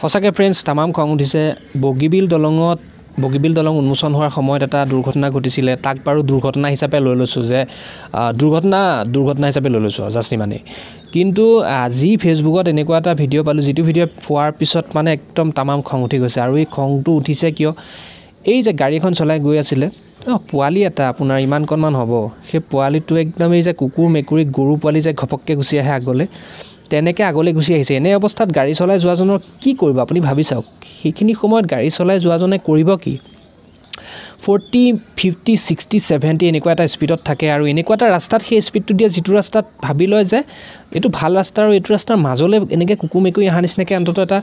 সঁচাকৈ ফ্ৰেণ্ডছ তামাম খং উঠিছে। বগীবিল দলঙত বগীবিল দলং উন্মোচন হোৱাৰ সময়ত এটা দুৰ্ঘটনা ঘটিছিলে। তাক বাৰু দুৰ্ঘটনা হিচাপে লৈ লৈছোঁ যে দুৰ্ঘটনা দুৰ্ঘটনা হিচাপে লৈ লৈছোঁ জাষ্ট ইমানেই কিন্তু আজি ফেচবুকত এনেকুৱা এটা ভিডিঅ' পালোঁ যিটো ভিডিঅ' পোৱাৰ পিছত মানে একদম তামাম খং উঠি গৈছে। আৰু এই খংটো উঠিছে কিয়? এই যে গাড়ী এখন চলাই গৈ আছিলে পোৱালি এটা আপোনাৰ ইমানকণমান হ'ব। সেই পোৱালিটো একদম এই যে কুকুৰ মেকুৰী গৰু পোৱালি যে ঘপককৈ গুচি আহে আগলৈ তেনেকৈ আগলৈ গুচি আহিছে। এনে অৱস্থাত গাড়ী চলাই যোৱাজনৰ কি কৰিব? আপুনি ভাবি চাওক সেইখিনি সময়ত গাড়ী চলাই যোৱাজনে কৰিব কি? ফৰ্টি ফিফটি ছিক্সটি ছেভেণ্টি এনেকুৱা এটা স্পীডত থাকে আৰু এনেকুৱা এটা ৰাস্তাত সেই স্পীডটো দিয়ে যিটো ৰাস্তাত ভাবি লয় যে এইটো ভাল ৰাস্তা আৰু এইটো ৰাস্তাৰ মাজলৈ এনেকৈ কুকুৰ মেকুৰী অহা নিচিনাকৈ অন্ততঃ এটা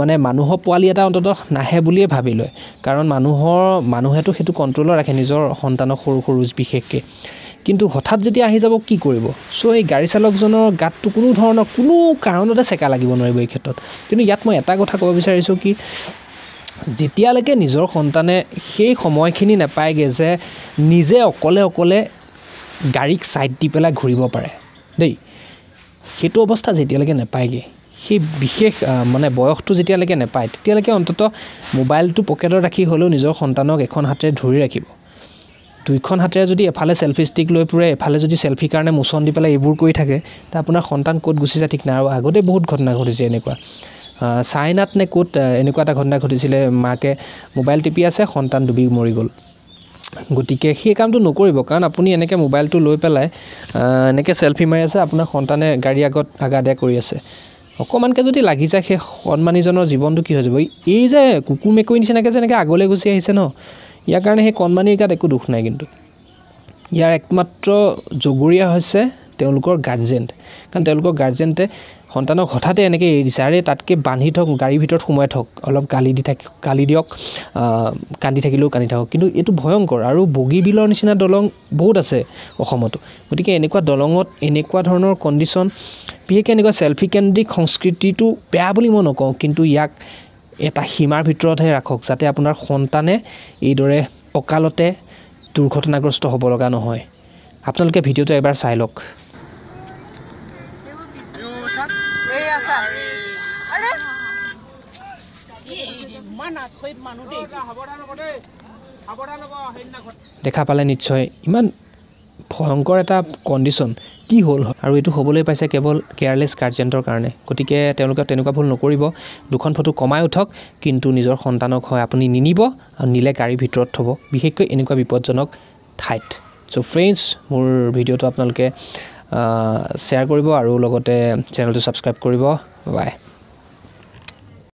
মানে মানুহৰ পোৱালি এটা অন্ততঃ নাহে বুলিয়ে ভাবি লয়। কাৰণ মানুহৰ মানুহেতো সেইটো কণ্ট্ৰলত ৰাখে নিজৰ সন্তানক সৰু সৰু বিশেষকৈ। কিন্তু হঠাৎ যেতিয়া আহি যাব কি কৰিব? চ' এই গাড়ী চালকজনৰ গাতটো কোনো ধৰণৰ কোনো কাৰণতে চেকা লাগিব নোৱাৰিব এই ক্ষেত্ৰত। কিন্তু ইয়াত মই এটা কথা ক'ব বিচাৰিছোঁ কি যেতিয়ালৈকে নিজৰ সন্তানে সেই সময়খিনি নাপায়গৈ যে নিজে অকলে অকলে গাড়ীক ছাইড দি পেলাই ঘূৰিব পাৰে দেই। সেইটো অৱস্থা যেতিয়ালৈকে নাপায়গৈ সেই বিশেষ মানে বয়সটো যেতিয়ালৈকে নাপায় তেতিয়ালৈকে অন্ততঃ মোবাইলটো পকেটত ৰাখি হ'লেও নিজৰ সন্তানক এখন হাতেৰে ধৰি ৰাখিব। দুইখন হাতেৰে যদি এফালে চেলফি ষ্টিক লৈ ফুৰে এফালে যদি চেলফিৰ কাৰণে মোচন দি পেলাই এইবোৰ কৰি থাকে তে আপোনাৰ সন্তান ক'ত গুচি যায় ঠিক নাই আৰু আগতে বহুত ঘটনা ঘটিছে এনেকুৱা। চাইনাত নে ক'ত এনেকুৱা এটা ঘটনা ঘটিছিলে মাকে মোবাইল টিপি আছে সন্তান ডুবি মৰি গ'ল। গতিকে সেই কামটো নকৰিব কাৰণ আপুনি এনেকৈ মোবাইলটো লৈ পেলাই এনেকৈ চেলফি মাৰি আছে আপোনাৰ সন্তানে গাড়ী আগত আগা দিয়া কৰি আছে। অকণমানকৈ যদি লাগি যায় সেই কণমানিজনৰ জীৱনটো কি হৈ যাব? এই যে কুকুৰ মেকুৰী নিচিনাকৈ যে এনেকৈ আগলৈ গুচি আহিছে ন? ইয়াৰ কাৰণে সেই কণমানিৰ গাত একো দুখ নাই কিন্তু। ইয়াৰ একমাত্ৰ জগৰীয়া হৈছে তেওঁলোকৰ গাৰ্জেন কাৰণ তেওঁলোকৰ গাৰ্জেণ্টে সন্তানক হঠাতে এনেকৈ এৰি দিছে। আৰে তাতকৈ বান্ধি থওক গাড়ীৰ ভিতৰত সোমাই থওক। অলপ গালি দি থাক গালি দিয়ক কান্দি থাকিলেও কান্দি থাকক। কিন্তু এইটো ভয়ংকৰ। আৰু বগীবিলৰ নিচিনা দলং বহুত আছে অসমতো। গতিকে এনেকুৱা দলঙত এনেকুৱা ধৰণৰ কণ্ডিশ্যন বিশেষকৈ এনেকুৱা চেল্ফি কেন্দ্ৰিক সংস্কৃতিটো বেয়া বুলি মই নকওঁ। কিন্তু ইয়াক এটা সীমাৰ ভিতৰতহে ৰাখক যাতে আপোনাৰ সন্তানে এইদৰে অকালতে দুৰ্ঘটনাগ্ৰস্ত হ'ব লগা নহয় আপোনালোকে ভিডিঅ'টো এবাৰ চাই লওক দেখা পালে নিশ্চয় ইমান ভয়ংকৰ এটা কণ্ডিশ্যন কি হ'ল? আৰু এইটো হ'বলৈ পাইছে কেৱল কেয়াৰলেছ গাৰ্জেণ্টৰ কাৰণে। গতিকে তেওঁলোকে তেনেকুৱা ভুল নকৰিব। দুখন ফটো কমাই উঠক কিন্তু নিজৰ সন্তানক হয় আপুনি নিনিব আৰু নিলে গাড়ীৰ ভিতৰত থ'ব। বিশেষকৈ এনেকুৱা বিপদজনক ঠাইত। চ' ফ্ৰেণ্ডছ মোৰ ভিডিঅ'টো আপোনালোকে শ্বেয়াৰ কৰিব আৰু লগতে চেনেলটো ছাবস্ক্ৰাইব কৰিব। বাই